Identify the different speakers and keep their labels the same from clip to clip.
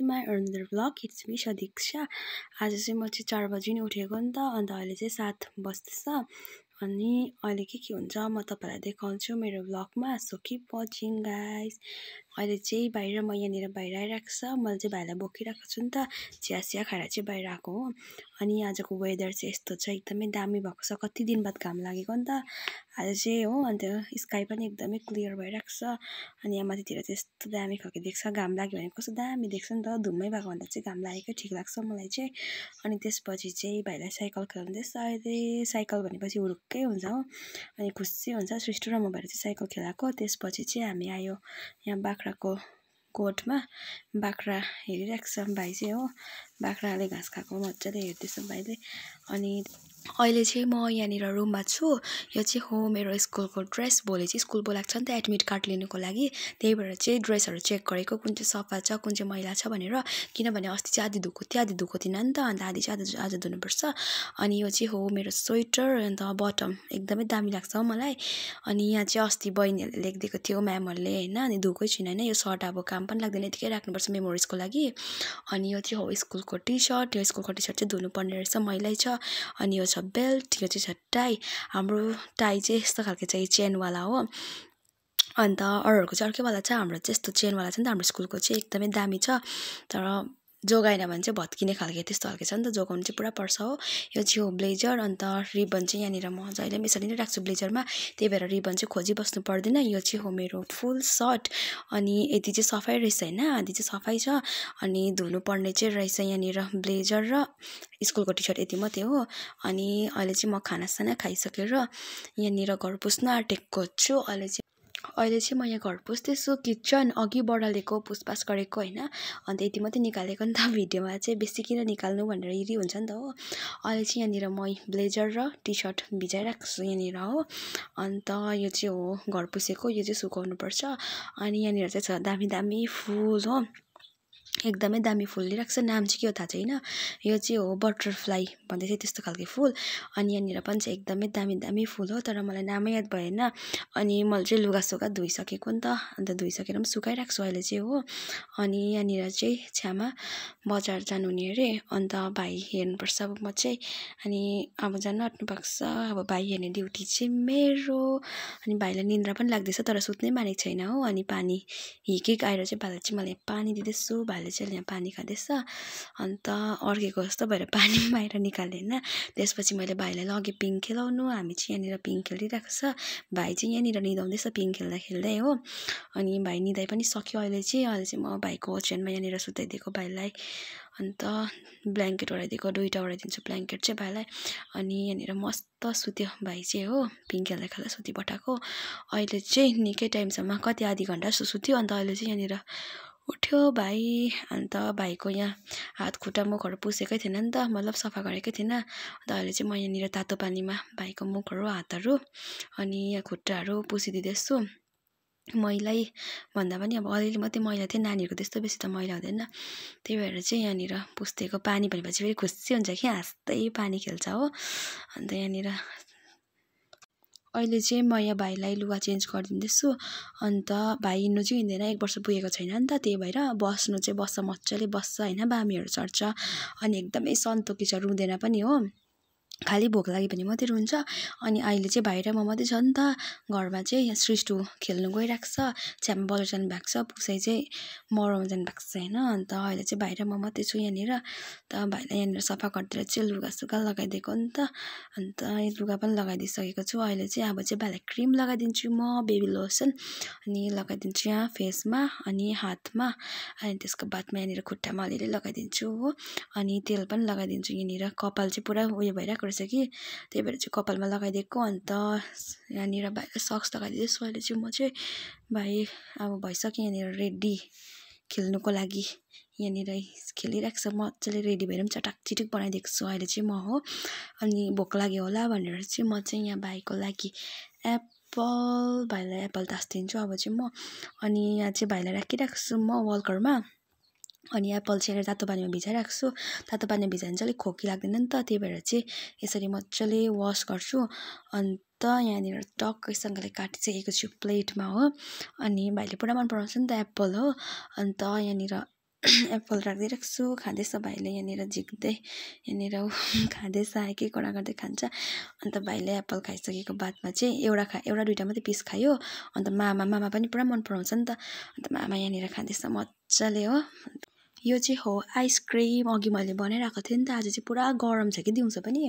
Speaker 1: To my another blog it's me Sadiksha आज चाहिँ म चाहिँ चार बजी नै उठेको नि त अन्त अहिले चाहिँ सात बज्दैछ। अनि अहिले के के हुन्छ म तपाईँहरूलाई देखाउँछु मेरो ब्लगमा सो किप वाचिङ गाइस अहिले चाहिँ बाहिर म यहाँनिर बाहिर आइरहेको छ। मैले चाहिँ भाइलाई बोकिरहेको छु नि त। चिया सिया खाएर चाहिँ बाहिर आएको हो। अनि आजको वेदर चाहिँ यस्तो छ। एकदमै दामी भएको छ। कति दिन बाद घाम लागेको नि त। आज चाहिँ हो। अन्त स्काई पनि एकदमै क्लियर भइरहेको छ। अनि यहाँ माथितिर चाहिँ यस्तो दामी खालको देख्छ। घाम लाग्यो भने कस्तो दामी देख्छ नि त। धुम्मै भएको भन्दा चाहिँ घाम लागेकै ठिक लाग्छ मलाई चाहिँ। अनि त्यसपछि चाहिँ भाइलाई साइकल खेलाउँदैछ अहिले साइकल भनेपछि हुरुक्कै हुन्छ हो। अनि खुसी हुन्छ। सृष्टु र म भएर चाहिँ साइकल खेलाएको। त्यसपछि चाहिँ हामी आयो। यहाँ बाख्राको गोठमा बाख्रा हेरिरहेको छ भाइ चाहिँ हो। बाख्राले घाँस खाएको मजाले हेर्दैछ भाइले। अनि अहिले चाहिँ म यहाँनिर रुममा छु। यो चाहिँ हो मेरो स्कुलको ड्रेस भोलि चाहिँ। स्कुल बोलाएको छ नि त एडमिट कार्ड लिनुको लागि। त्यही भएर चाहिँ ड्रेसहरू चेक गरेको। कुन चाहिँ सफा छ कुन चाहिँ मैला छ भनेर। किनभने अस्ति चाहिँ आधी धुएको थियो आधी धुएको थिइनँ नि त। अन्त आधी चाहिँ आज आज धुनुपर्छ। अनि यो चाहिँ हो मेरो स्वेटर अन्त बटम। एकदमै दामी लाग्छ मलाई। अनि यहाँ चाहिँ अस्ति बहिनीहरूले लेखिदिएको थियो म्यामहरूले होइन? अनि धुएकै छुइनँ होइन? यो सर्ट अब काम पनि लाग्दैन। यतिकै राख्नुपर्छ मेमोरिजको लागि। अनि यो चाहिँ हो स्कुलको टी सर्ट यो स्कुलको टी सर्ट चाहिँ धुनुपर्ने रहेछ। मैलै छ। अनि यो छ बेल्ट यो चाहिँ छ टाई। हाम्रो टाई चाहिँ यस्तो खालको चाहिँ चेनवाला हो। अन्त अरूहरूको चाहिँ अर्कैवाला छ हाम्रो चाहिँ यस्तो चेनवाला छ नि त हाम्रो स्कुलको चाहिँ एकदमै दामी छ। तर जोगाएन भने चाहिँ भत्किने खालको त्यस्तो खालको छ नि त जोगाउनु चाहिँ पुरा पर्छ हो। यो चाहिँ हो ब्लेजर अन्त रिबन चाहिँ यहाँनिर म जहिले पनि यसरी नै राख्छु ब्लेजरमा। त्यही भएर रिबन चाहिँ खोजिबस्नु पर्दैन। यो चाहिँ हो मेरो फुल सर्ट। अनि यति चाहिँ सफाइ रहेछ होइन आधी चाहिँ सफाइ छ। अनि धुनुपर्ने चाहिँ रहेछ यहाँनिर ब्लेजर र स्कुलको टी सर्ट। यति मात्रै हो। अनि अहिले चाहिँ म खानासाना खाइसकेर यहाँनिर घर पुस्न आँटेको छु। अहिले चाहिँ अहिले चाहिँ म यहाँ घर पुस्दैछु किचन अघि बढालेको पुसपास गरेको होइन। अन्त यति मात्रै निकालेको नि त भिडियोमा चाहिँ बेसी किन निकाल्नु भनेर यदि हुन्छ नि त हो। अहिले चाहिँ यहाँनिर म ब्लेजर र टी सर्ट भिजाइरहेको छु यहाँनिर हो। अन्त यो चाहिँ हो घर पुसेको यो चाहिँ सुकाउनुपर्छ। अनि यहाँनिर चाहिँ छ दामी दामी फुल हो। एकदमै दामी फुलिरहेको छ नाम चाहिँ के हो थाहा छैन? यो चाहिँ हो बटरफ्लाई भन्दै थियो त्यस्तो खालको फुल। अनि यहाँनिर पनि चाहिँ एकदमै दामी दामी फुल हो तर मलाई नामै याद भएन। अनि मैले चाहिँ लुगासुगा धोइसकेको नि त। अन्त धोइसकेर पनि सुकाइरहेको छु अहिले चाहिँ हो। अनि यहाँनिर चाहिँ छ्यामा बजार जानु हुने अरे। अन्त भाइ हेर्नुपर्छ अब म चाहिँ। अनि अब जानु आँट्नु भएको अब भाइ हेर्ने ड्युटी चाहिँ मेरो। अनि भाइलाई निन्द्रा पनि लाग्दैछ तर सुत्नै मानेको छैन हो। अनि पानी हिकिक आएर चाहिँ भाइलाई चाहिँ मैले पानी दिँदैछु। भाइले चाहिँ यहाँ पानी खाँदैछ। अन्त अर्केको जस्तो भएर पानी बाहिर निकालेँ होइन त्यसपछि मैले भाइलाई लगेँ पिङ खेलाउनु। हामी चाहिँ यहाँनिर पिङ खेलिरहेको छ। भाइ चाहिँ यहाँनिर निदाउँदैछ पिङ खेल्दा खेल्दै हो। अनि भाइ निदाइ पनि सक्यो अहिले चाहिँ। अहिले चाहिँ म भाइको ओछ्यानमा यहाँनिर सुताइदिएको भाइलाई। अन्त ब्ल्याङ्केट ओढाइदिएको दुइटा ओढाइदिन्छु ब्ल्याङ्केट चाहिँ भाइलाई। अनि यहाँनिर मस्त सुत्यो भाइ चाहिँ हो। पिङ खेल्दा खेल्दा सुतिपठाएको अहिले चाहिँ निकै टाइमसम्म कति आधी घन्टा जस्तो सुत्यो। अन्त अहिले चाहिँ यहाँनिर उठ्यो भाइ। अन्त भाइको यहाँ हात खुट्टा मुखहरू पुसेकै थिएन नि त मतलब सफा गरेकै थिएन। अन्त अहिले चाहिँ म यहाँनिर तातो पानीमा भाइको मुखहरू हातहरू अनि यहाँ खुट्टाहरू पुसिदिँदैछु। मैलै भन्दा पनि अब अलिअलि मात्रै मैला थियो। नानीहरूको त्यस्तो बेसी त मैला हुँदैन। त्यही भएर चाहिँ यहाँनिर पुस्दिएको पानी भनेपछि फेरि खुसी हुन्छ कि हाँस्दै पानी खेल्छ हो। अन्त यहाँनिर अहिले चाहिँ म यहाँ भाइलाई लुगा चेन्ज गरिदिँदैछु। अन्त भाइ हिँड्नु चाहिँ हिँड्दैन एक वर्ष पुगेको छैन नि त त्यही भएर बस्नु चाहिँ बस्छ मजाले बस्छ होइन बामीहरू चढ्छ। अनि एकदमै सन्तोकी छ रुँदैन पनि हो। खालि भोक लाग्यो भने मात्रै रुन्छ अनि अहिले चाहिँ भाइ र म मात्रै छ नि त। घरमा चाहिँ यहाँ सृष्टु खेल्नु गइरहेको छ। छ्यामा बजार जानु भएको छ। पुसाइ चाहिँ मराउमा जानु भएको छ होइन। अन्त अहिले चाहिँ भाइ र म मात्रै छु यहाँनिर। त भाइलाई यहाँनिर सफा गरिदिएर चाहिँ लुगा सुगा लगाइदिएको नि त। अन्त लुगा पनि लगाइदिइसकेको छु। अहिले चाहिँ अब चाहिँ भाइलाई क्रिम लगाइदिन्छु म बेबी लोसन। अनि लगाइदिन्छु यहाँ फेसमा अनि हातमा। अनि त्यसको बादमा यहाँनिर खुट्टामा अलिअलि लगाइदिन्छु हो। अनि तेल पनि लगाइदिन्छु यहाँनिर। कपाल चाहिँ पुरा उयो भइरहेको रहेछ कि? त्यही भएर चाहिँ कपालमा लगाइदिएको। अन्त यहाँनिर भाइलाई सक्स लगाइदिँदैछु अहिले चाहिँ म चाहिँ भाइ अब भइसक्यो यहाँनिर रेडी खेल्नुको लागि। यहाँनिर खेलिरहेको छ मजाले रेडी भएर पनि चटाक चिटिक बनाइदिएको छु। अहिले चाहिँ म हो अनि भोक लाग्यो होला भनेर चाहिँ म चाहिँ यहाँ भाइको लागि एप्पल भाइलाई एप्पल ताछिदिन्छु अब चाहिँ म। अनि यहाँ चाहिँ भाइलाई राखिरहेको छु म वलकरमा। अनि एप्पल चाहिँ तातो पानीमा भिजाइरहेको छु तातो पानीमा भिजायो भने चाहिँ अलिक खोकी लाग्दैन नि त त्यही भएर चाहिँ यसरी मजाले वास गर्छु। अन्त यहाँनिर टक्कैसँगले काटिसकेको छु प्लेटमा हो। अनि भाइले पुरा मन पराउँछ नि त एप्पल हो। अन्त यहाँनिर एप्पल राखिदिइरहेको छु खाँदैछ भाइले यहाँनिर झिक्दै। यहाँनिर खाँदैछ एक एकवटा गर्दै खान्छ। अन्त भाइले एप्पल खाइसकेको बादमा चाहिँ एउटा खा एउटा दुइटा मात्रै पिस खायो। अन्त मामा मामा पनि पुरा मन पराउँछ नि त। अन्त मामा यहाँनिर खाँदैछ मजाले हो। यो चाहिँ हो आइसक्रिम अघि मैले बनाइरहेको थिएँ नि त आज चाहिँ पुरा गरम छ कि दिउँसो पनि।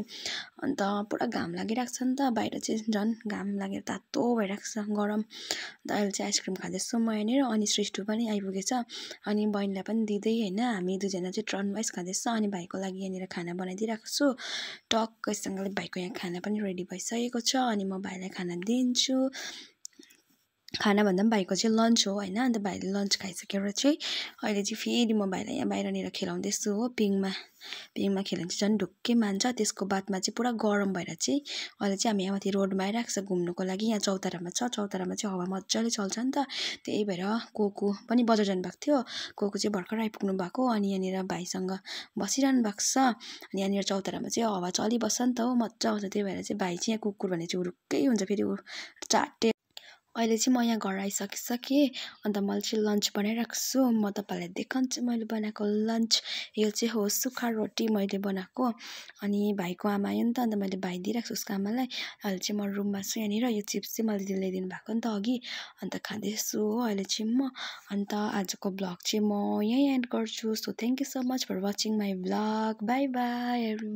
Speaker 1: अन्त पुरा घाम लागिरहेको छ नि त बाहिर चाहिँ झन् घाम लागेर तातो भइरहेको छ गरम। अन्त अहिले चाहिँ आइसक्रिम खाँदैछु म यहाँनिर अनि सृष्टु पनि आइपुगेछ। अनि बहिनीलाई पनि दिँदै होइन हामी दुईजना चाहिँ टर्न वाइज खाँदैछ अनि भाइको लागि यहाँनिर खाना बनाइदिइरहेको छु। टक्कैसँगले भाइको यहाँ खाना पनि रेडी भइसकेको छ अनि म भाइलाई खाना दिन्छु। खाना भन्दा पनि भाइको चाहिँ लन्च हो होइन? अन्त भाइले लन्च खाइसकेर चाहिँ अहिले चाहिँ फेरि म भाइलाई यहाँ बाहिरनिर खेलाउँदैछु हो पिङमा। पिङमा खेल्यो भने चाहिँ झन् ढुक्कै मान्छ त्यसको बादमा चाहिँ पुरा गरम भएर चाहिँ अहिले चाहिँ हामी यहाँ माथि रोडमा आइरहेको छ घुम्नुको लागि। यहाँ चौतारामा छ। चौतारामा चाहिँ हावा मजाले चल्छ नि त। त्यही भएर कोकु पनि बजार जानुभएको थियो। कोकु चाहिँ भर्खर आइपुग्नु भएको अनि यहाँनिर भाइसँग बसिरहनु भएको छ। अनि यहाँनिर चौतारामा चाहिँ हावा चलिबस्छ नि त हो मजा आउँछ। त्यही भएर चाहिँ भाइ चाहिँ यहाँ कुकुर भने चाहिँ हुरुक्कै हुन्छ। फेरि चाटे अहिले चाहिँ म यहाँ घर आइसकिसकेँ अन्त मैले चाहिँ लन्च बनाइरहेको छु। म तपाईँहरूलाई देखाउँछु मैले बनाएको लन्च यो चाहिँ हो सुक्खा रोटी मैले बनाएको। अनि भाइको आमा आयो नि त अन्त मैले भाइ दिइरहेको छु उसको आमालाई। अहिले चाहिँ म रुममा छु यहाँनिर यो चिप्स चाहिँ मैले ल्याइदिनु भएको नि त अघि। अन्त खाँदैछु हो अहिले चाहिँ म। अन्त आजको भ्लग चाहिँ म यहीँ एन्ड गर्छु। So thank you so much for watching my vlog bye bye every